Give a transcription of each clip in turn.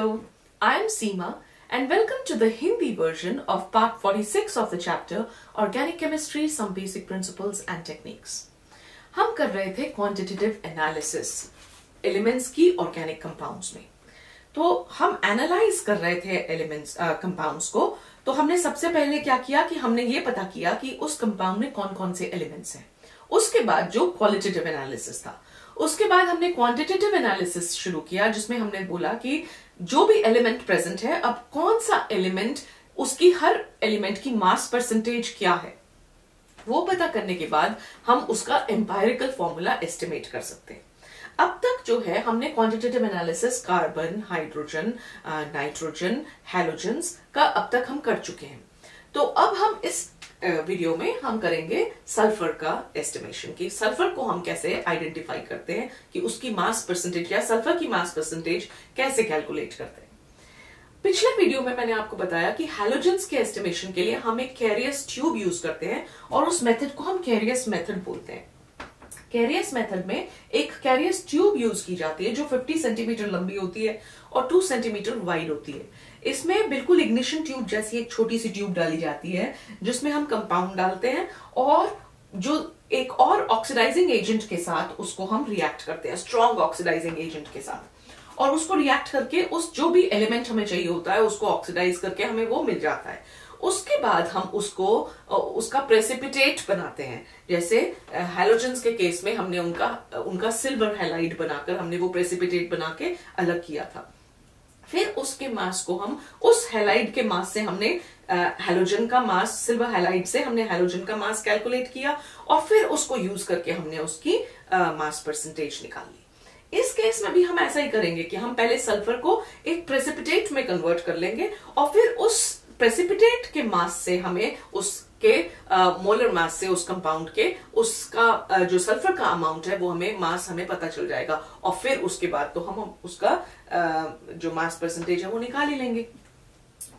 Hello, I Seema and welcome to the Hindi version of part 46 of the chapter Organic Chemistry Some Basic Principles and Techniques. हम कर रहे थे quantitative analysis elements की organic compounds में। तो हम analyse कर रहे थे एलिमेंट्स कंपाउंड्स को। तो हमने सबसे पहले क्या किया कि हमने ये पता किया कि उस कंपाउंड में कौन कौन से एलिमेंट्स हैं। उसके बाद जो क्वालिटेटिव एनालिसिस था उसके बाद हमने क्वांटिटेटिव एनालिसिस शुरू किया जिसमें हमने बोला कि जो भी एलिमेंट प्रेजेंट है, अब कौन सा एलिमेंट उसकी हर एलिमेंट की मास परसेंटेज क्या है? वो पता करने के बाद हम उसका एम्पायरिकल फॉर्मूला एस्टिमेट कर सकते हैं। अब तक जो है, हमने quantitative analysis carbon hydrogen nitrogen halogen का अब तक हम कर चुके हैं। तो अब हम इस वीडियो में हम करेंगे सल्फ़र का एस्टिमेशन कि सल्फ़र को हम कैसे आइडेंटिफाई करते हैं कि उसकी मास परसेंटेज या सल्फ़र की मास परसेंटेज कैसे कैलकुलेट करते हैं। पिछले वीडियो में मैंने आपको बताया कि हेलोजेंस के एस्टिमेशन के लिए हम एक कैरियस ट्यूब यूज़ करते हैं और उस मेथड को हम कैरियस मेथड बोलते हैं। कैरियस मेथड में एक कैरियस ट्यूब यूज़ की जाती है, जो 50 सेंटीमीटर लंबी होती है और 2 सेंटीमीटर वाइड होती है। इसमें बिल्कुल इग्निशन ट्यूब जैसी एक छोटी सी ट्यूब डाली जाती है, जिसमें हम कंपाउंड डालते हैं और जो एक और ऑक्सीडाइजिंग एजेंट के साथ उसको हम रिएक्ट करते हैं स्ट्रॉन्ग ऑक्सीडाइजिंग एजेंट के साथ। और उसको रिएक्ट करके उस जो भी एलिमेंट हमें चाहिए होता है, उसको ऑक्सीडाइज करके हमें वो मिल जाता है। उसके बाद हम उसको उसका प्रेसिपिटेट बनाते हैं। जैसे हेलोजेंस के केस में हमने उनका उनका सिल्वर हेलाइड बनाकर हमने वो प्रेसिपिटेट बना के अलग किया था। फिर उसके मास को हम, उस हेलाइड के मास से हमने हेलोजन का मास सिल्वर हेलाइड से हमने हेलोजन का मास कैलकुलेट किया और फिर उसको यूज़ करके हमने उसकी मास परसेंटेज निकाल। इस केस में भी हम ऐसा ही करेंगे कि हम पहले सल्फ़र को एक प्रेसिपिटेट में कन्वर्ट कर लेंगे और फिर उस प्रेसिपिटेट के मास से हमें उसके मोलर मास से उस कंपाउंड के उसका uh, जो सल्फ़र का अमाउंट है वो हमें मास हमें पता चल जाएगा और फिर उसके बाद तो हम उसका uh, जो मास परसेंटेज है वो निकाल ही लेंगे।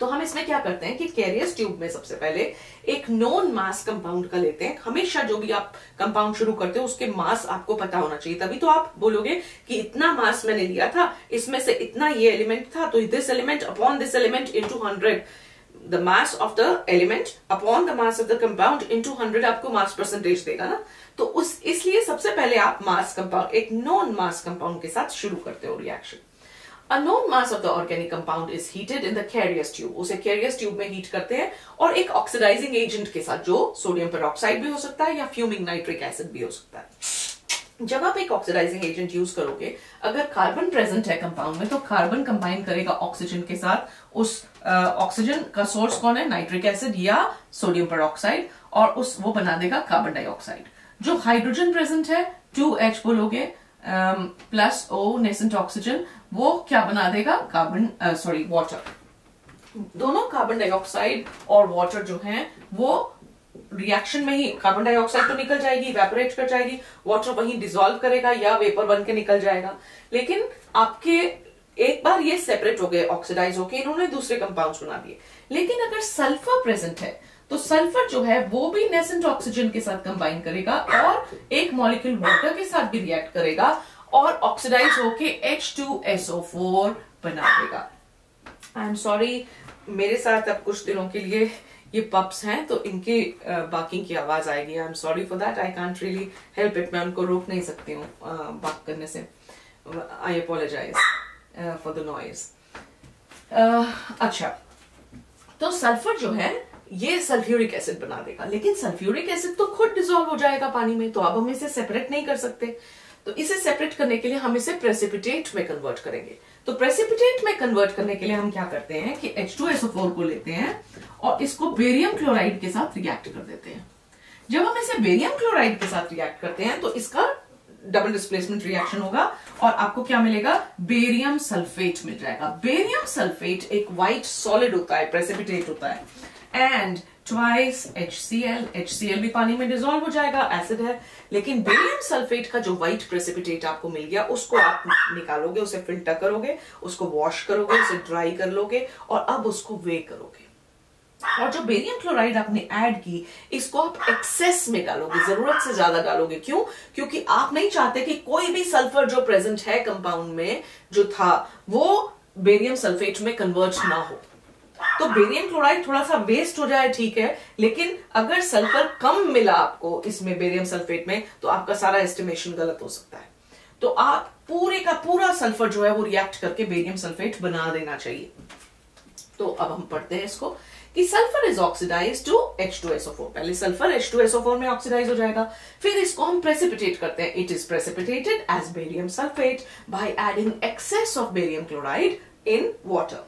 तो हम इसमें क्या करते हैं कि कैरियस ट्यूब में सबसे पहले एक नॉन मास कंपाउंड का लेते हैं। हमेशा जो भी आप कंपाउंड शुरू करते हो, उसके मास आपको पता होना चाहिए। तभी तो आप बोलोगे कि इतना मास मैंने लिया था, इसमें से इतना ये एलिमेंट था तो this element upon this element into hundred the mass of the element upon the mass of the compound into 100 आपको मास परसेंटेज देगा ना? तो उस, इसलिए सबसे पहले आप मास कंपाउंड एक नॉन मास कंपाउंड के साथ शुरू करते हो reaction A known mass of the organic compound is heated in the Carius tube. उसे Carius tube में हीट करते हैं और एक ऑक्सीडाइजिंग एजेंट के साथ, जो सोडियम पेरोक्साइड भी हो सकता है या फ्यूमिंग नाइट्रिक एसिड भी हो सकता है। जब आप एक ऑक्सीडाइजिंग एजेंट यूज़ करोगे, अगर कार्बन प्रेजेंट है कंपाउंड में तो कार्बन कंबाइन करेगा ऑक्सीजन के साथ। उस ऑक्सीजन का सोर्स कौन है? नाइट्रिक एसिड या सोडियम पेरोक्साइड और उस, वो बना देगा कार्बन डाइऑक्साइड जो हाइड्रोजन प्रेजेंट है टू एच बोलोगे प्लस ओ नेसेंट ऑक्सीजन वो क्या बना देगा? कार्बन सॉरी वाटर दोनों कार्बन डाइऑक्साइड और वाटर जो है, वो रिएक्शन में ही कार्बन डाइऑक्साइड तो निकल जाएगी वेपोरेट कर जाएगी वाटर वहीं डिजोल्व करेगा या वेपर बन के निकल जाएगा। लेकिन आपके एक बार ये सेपरेट हो गए ऑक्सीडाइज होके इन्होंने दूसरे कंपाउंड बना दिए। लेकिन अगर सल्फ़र प्रेजेंट है तो सल्फ़र जो है, वो भी नेसेंट ऑक्सीजन के साथ कंबाइन करेगा और एक मॉलिक्यूल वाटर के साथ भी रिएक्ट करेगा। और ऑक्सीडाइज होके H2SO4 बना देगा। आई एम सॉरी मेरे साथ अब कुछ दिनों के लिए ये पप्स हैं तो इनके बाकी की आवाज़ आएगी। I am sorry for that I can't really help it मैं उनको रोक नहीं सकती हूँ बात करने से। I apologise for the noise अच्छा तो सल्फ़र जो है, ये सल्फ्यूरिक एसिड बना देगा। लेकिन सल्फ्यूरिक एसिड तो खुद डिजोल्व हो जाएगा पानी में तो अब हम इसे सेपरेट नहीं कर सकते। तो इसे सेपरेट करने के लिए हम इसे प्रेसिपिटेट में कन्वर्ट करेंगे। तो प्रेसिपिटेट में कन्वर्ट करने के लिए हम क्या करते हैं कि H2SO4 को लेते हैं और इसको बेरियम क्लोराइड के साथ रिएक्ट कर देते हैं। जब हम इसे बेरियम क्लोराइड के साथ रिएक्ट करते हैं तो इसका डबल डिस्प्लेसमेंट रिएक्शन होगा और आपको क्या मिलेगा? बेरियम सल्फेट मिल जाएगा। बेरियम सल्फेट एक व्हाइट सॉलिड होता है प्रेसिपिटेट होता है। And twice H C L H C L भी पानी में डिजोल्व हो जाएगा एसिड है। लेकिन बेरियम सल्फेट का जो व्हाइट प्रेसिपिटेट आपको मिल गया, उसको आप निकालोगे, उसे फ़िल्टर करोगे, उसको वॉश करोगे, उसे ड्राई कर लोगे और अब उसको वे करोगे। और जो बेरियम क्लोराइड आपने ऐड की, इसको आप एक्सेस में डालोगे, ज़रूरत से ज़्यादा डालोगे। क्यों? क्योंकि आप नहीं चाहते कि कोई भी सल्फ़र जो प्रेजेंट है कंपाउंड में, जो था, वो बेरियम सल्फेट में कन्वर्ट ना हो। तो बेरियम क्लोराइड थोड़ा सा वेस्ट हो जाए, ठीक है, लेकिन अगर सल्फ़र कम मिला आपको इसमें बेरियम सल्फेट में तो आपका सारा एस्टिमेशन गलत हो सकता है। तो आप पूरे का पूरा सल्फ़र जो है, वो रिएक्ट करके बेरियम सल्फेट बना देना चाहिए। तो अब हम पढ़ते हैं इसको कि sulphur is oxidise to H2SO4 पहले सल्फ़र H2SO4 में ऑक्सीडाइज हो जाएगा, फिर इसको हम प्रेसिपिटेट करते हैं। It is precipitated as barium sulphate by adding excess of barium chloride in water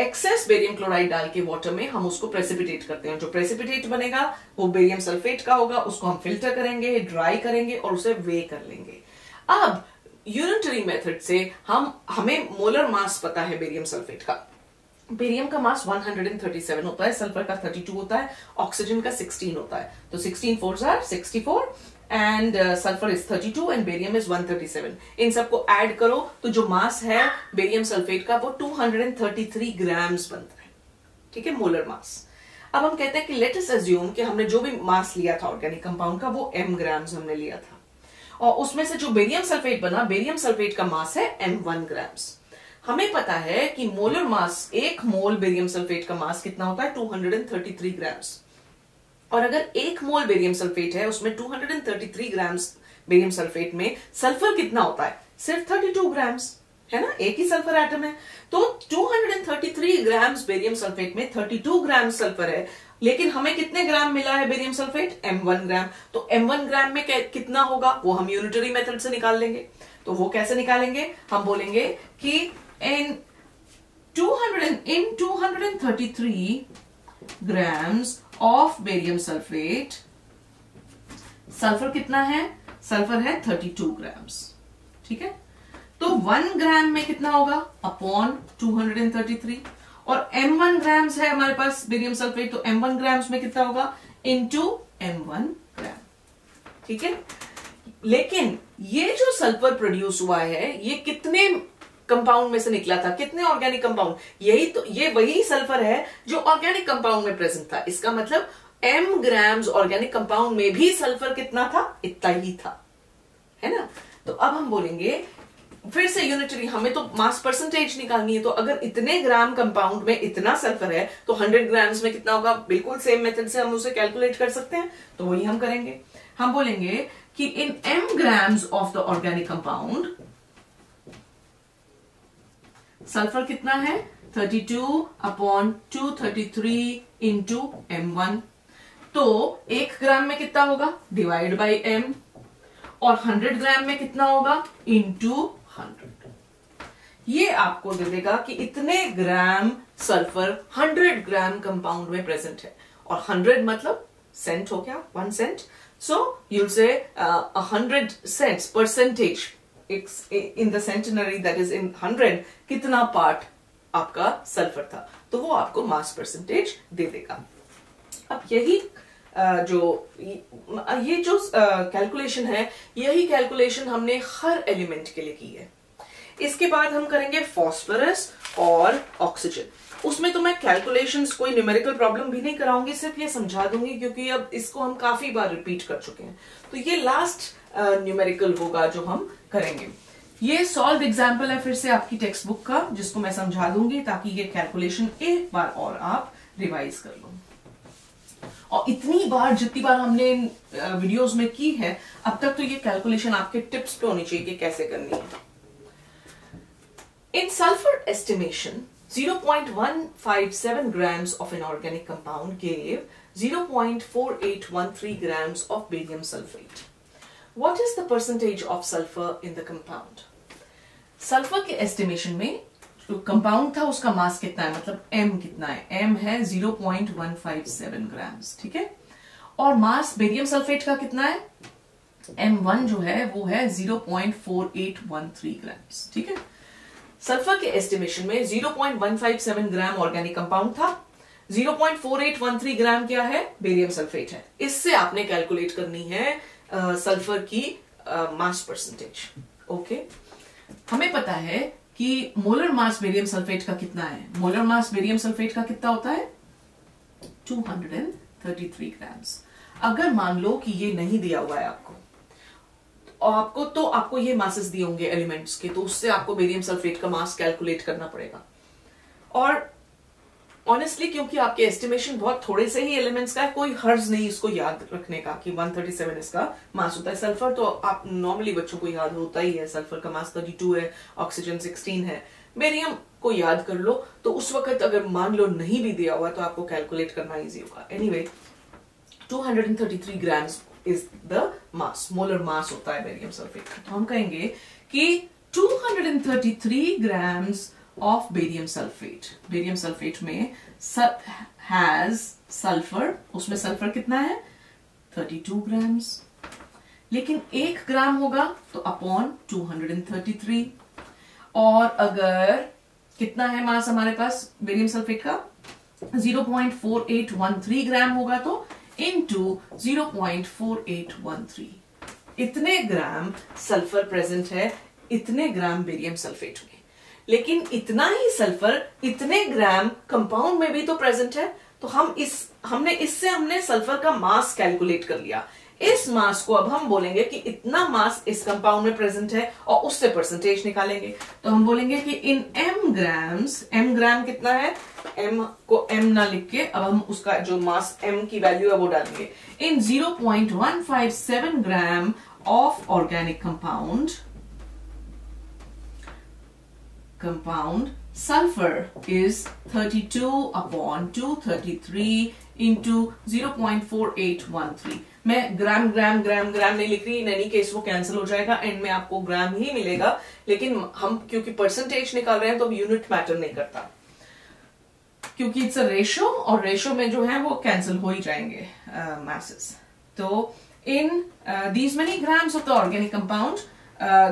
excess barium chloride डाल के वाटर में हम उसको प्रेसिपिटेट करते हैं। जो प्रेसिपिटेट बनेगा, वो बेरियम सल्फेट का होगा, उसको हम फ़िल्टर करेंगे ड्राई करेंगे और उसे वे कर लेंगे। अब यूनिटरी मेथड से हम, हमें मोलर मास पता है बेरियम सल्फेट का। बेरियम का मास 137 होता है सल्फ़र का 32 होता है ऑक्सीजन का 16 होता है। तो 16 four are 64 and sulphur is 32 and barium is 137 इन सबको ऐड करो तो जो मास है बेरियम सल्फेट का, वो 233 ग्राम्स बनता है। ठीक है? मोलर मास अब हम कहते हैं कि लेटेस्ट एज्यूम कि हमने जो भी मास लिया था ऑर्गेनिक कंपाउंड का, वो एम ग्राम्स हमने लिया था। और उसमें से जो बेरियम सल्फेट बना बेरियम सल्फेट का मास है एम वन ग्राम्स हमें पता है कि मोलर मास एक मोल बेरियम सल्फेट का मास कितना होता है? 233 ग्राम्स और अगर एक मोल बेरियम सल्फेट है, उसमें 233 ग्राम्स बेरियम सल्फेट में सल्फ़र कितना होता है? सिर्फ़ 32 ग्राम्स है ना? एक ही सल्फ़र एटम है। तो 233 ग्राम्स बेरियम सल्फेट में 32 ग्राम सल्फ़र है, लेकिन हमें कितने ग्राम मिला है बेरियम सल्फेट m1 ग्राम तो m1 ग्राम में कितना होगा? वो हम यूनिटरी मेथड से निकाल लेंगे। तो वो कैसे निकालेंगे? हम बोलेंगे कि in 200 in 233 grams of barium sulphate, sulphur कितना है? सल्फ़र है 32 ग्राम्स ठीक है? तो वन ग्राम में कितना होगा? अपॉन 233 और m1 ग्राम्स है हमारे पास बेरियम सल्फेट तो m1 ग्राम्स में कितना होगा? इनटू m1 ग्राम ठीक है? लेकिन ये जो सल्फ़र प्रोड्यूस हुआ है, ये कितने कंपाउंड में से निकला था। कितने ऑर्गेनिक कंपाउंड यही तो ये वही सल्फ़र है जो ऑर्गेनिक कंपाउंड में प्रेजेंट था। इसका मतलब एम ग्राम्स ऑर्गेनिक कंपाउंड में भी सल्फ़र कितना था? इतना ही था। है ना? तो अब हम बोलेंगे, फिर से यूनिटरी हमें तो मास परसेंटेज निकालनी है। तो अगर इतने ग्राम कंपाउंड में इतना सल्फ़र है तो 100 ग्राम्स में कितना होगा? बिल्कुल सेम मेथड से हम उसे कैलकुलेट कर सकते हैं। तो वही हम करेंगे। हम बोलेंगे कि in m grams of the organic compound sulphur कितना है? 32 two upon two thirty three m one तो एक ग्राम में कितना होगा? डिवाइड बाई एम और 100 ग्राम में कितना होगा? इंटू हंड्रेड ये आपको दे देगा कि इतने ग्राम सल्फ़र 100 ग्राम कंपाउंड में प्रेजेंट है। और 100 मतलब सेंट हो गया वन सेंट सो यूल से hundred cents percentage in the centenary that is in hundred कितना पार्ट आपका सल्फ़र था? तो वो आपको मास परसेंटेज दे देगा। अब यही जो, ये जो कैलकुलेशन है, यही कैलकुलेशन हमने हर एलिमेंट के लिए की है। इसके बाद हम करेंगे फॉस्फोरस और ऑक्सीजन उसमें तो मैं कैलकुलेशंस कोई न्यूमेरिकल प्रॉब्लम भी नहीं कराऊँगी, सिर्फ़ ये समझा दूँगी, क्योंकि अब इसको हम काफ़ी बार रिपीट कर चुके हैं। तो ये लास्ट न्यूमेरिकल होगा जो हम करेंगे। ये सॉल्व एग्ज़ाम्पल है फिर से आपकी टेक्स्ट बुक का, जिसको मैं समझा दूँगी, ताकि ये कैलकुलेशन एक बार और आप रिवाइज कर लो। और इतनी बार, जितनी बार हमने वीडियोस में की है, अब तक तो ये कैलकुलेशन आपके टिप्स पे होनी चाहिए कि कैसे करनी है। In sulphur estimation 0.157 grams of an organic compound gave 0.4813 grams of barium sulfate. What is the percentage of sulfur in the compound? Sulphur के एस्टिमेशन में, जो कंपाउंड था, उसका मास कितना है? मतलब एम कितना है? एम है 0.157 ग्राम्स ठीक है? और मास बेरियम सल्फेट का कितना है? एम वन जो है, वो है 0.4813 ग्राम्स ठीक है? सल्फ़र के एस्टिमेशन में 0.157 ग्राम ऑर्गेनिक कंपाउंड था। 0.4813 ग्राम क्या है? बेरियम सल्फेट है। इससे आपने कैलकुलेट करनी है सल्फ़र uh, की मास परसेंटेज ओके हमें पता है कि मोलर मास बेरियम सल्फेट का कितना है। मोलर मास बेरियम सल्फेट का कितना होता है? 233 ग्राम्स अगर मान लो कि ये नहीं दिया हुआ है आपको आपको तो आपको ये मासेस दिए होंगे एलिमेंट्स के तो उससे आपको बेरियम सल्फेट का मास कैलकुलेट करना पड़ेगा। और ऑनेस्टली क्योंकि आपके एस्टिमेशन बहुत थोड़े से ही एलिमेंट्स का है कोई हर्ज नहीं इसको याद रखने का कि 137 इसका मास होता है। सल्फ़र तो आप नॉर्मली बच्चों को याद होता ही है सल्फ़र का मास 32 है ऑक्सीजन 16 है। बेरियम को याद कर लो तो उस वक्त अगर मान लो नहीं भी दिया हुआ तो आपको कैलकुलेट करना ईजी होगा। Anyway anyway, 233 grams is the mass molar mass होता है बेरियम सल्फेट तो हम कहेंगे कि 233 grams of barium sulphate barium sulphate में हैज़ सल्फ़र उसमें सल्फ़र कितना है? 32 ग्राम्स लेकिन एक ग्राम होगा तो अपॉन 233 और अगर कितना है मास हमारे पास? बेरियम सल्फेट का? 0.4813 ग्राम होगा तो इंटू 0.4813 इतने ग्राम सल्फ़र प्रेजेंट है, इतने ग्राम बेरियम सल्फेट में लेकिन इतना ही सल्फ़र, इतने ग्राम कंपाउंड में भी तो प्रेजेंट है तो हम इस, हमने, इससे हमने सल्फ़र का मास कैलकुलेट कर लिया। इस मास को अब हम बोलेंगे कि इतना मास इस कंपाउंड में प्रेजेंट है और उससे परसेंटेज निकालेंगे। तो हम बोलेंगे कि in m grams m gram कितना है? एम को एम ना लिख के अब हम उसका जो मास एम की वैल्यू है वो डालेंगे। In 0.157 gram of organic compound compound sulfur is 32 upon 233 into 0.4813 मैं ग्राम ग्राम ग्राम ग्राम नहीं लिख रही इन एनी केस वो कैंसिल हो जाएगा एंड में आपको ग्राम ही मिलेगा। लेकिन हम, क्योंकि परसेंटेज निकाल रहे हैं तो यूनिट मैटर नहीं करता। क्योंकि इट्स अ रेशो और रेशो में जो है वो कैंसिल हो ही जाएँगे मैसेस uh, तो in these many grams of the organic compound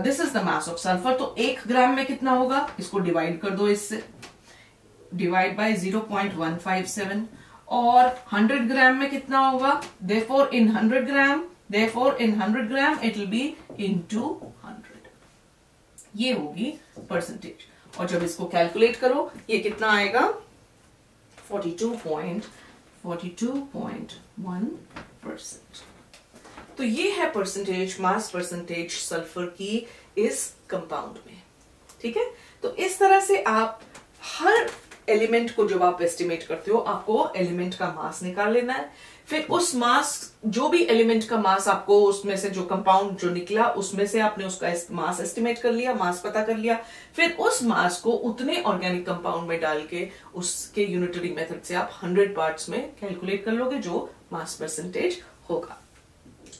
this is the mass of sulphur तो एक ग्राम में कितना होगा? इसको डिवाइड कर दो इससे. डिवाइड बाय 0.157 और 100 ग्राम में कितना होगा? Therefore in 100 gram therefore in 100 gram it will be into 100 ये होगी परसेंटेज और जब इसको कैलकुलेट करो ये कितना आएगा? 42.42.1 परसेंट तो ये है परसेंटेज मास परसेंटेज सल्फ़र की इस कंपाउंड में, ठीक है? तो इस तरह से आप हर एलिमेंट को जब आप एस्टिमेट करते हो, आपको एलिमेंट का मास निकाल लेना है। फिर उस मास जो भी एलिमेंट का मास आपको उसमें से जो कंपाउंड जो निकला, उसमें से आपने उसका मास एस्टिमेट कर लिया मास पता कर लिया। फिर उस मास को उतने ऑर्गेनिक कंपाउंड में डाल के, उसके यूनिटरी मेथड से आप हंड्रेड पार्ट्स में कैलकुलेट कर लोगे, जो मास परसेंटेज होगा।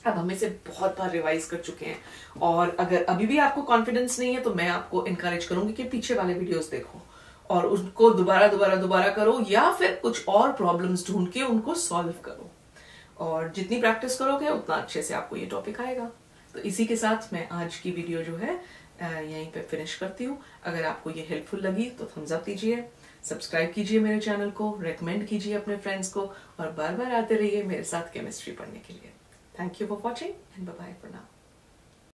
अब हम इसे बहुत बार रिवाइज कर चुके हैं। और अगर अभी भी आपको कॉन्फिडेंस नहीं है तो मैं आपको इनकरेज करूँगी कि पीछे वाले वीडियोस देखो। और उनको दोबारा दोबारा दोबारा करो या फिर कुछ और प्रॉब्लम्स ढूंढ के उनको सॉल्व करो। और जितनी प्रैक्टिस करोगे, उतना अच्छे से आपको ये टॉपिक आएगा। तो इसी के साथ मैं आज की वीडियो जो है यहीं पे फिनिश करती हूँ। अगर आपको ये हेल्पफुल लगी तो थम्स अप दीजिए सब्सक्राइब कीजिए मेरे चैनल को रेकमेंड कीजिए अपने फ्रेंड्स को, और बार बार आते रहिए मेरे साथ केमिस्ट्री पढ़ने के लिए। Thank you for watching and bye for now.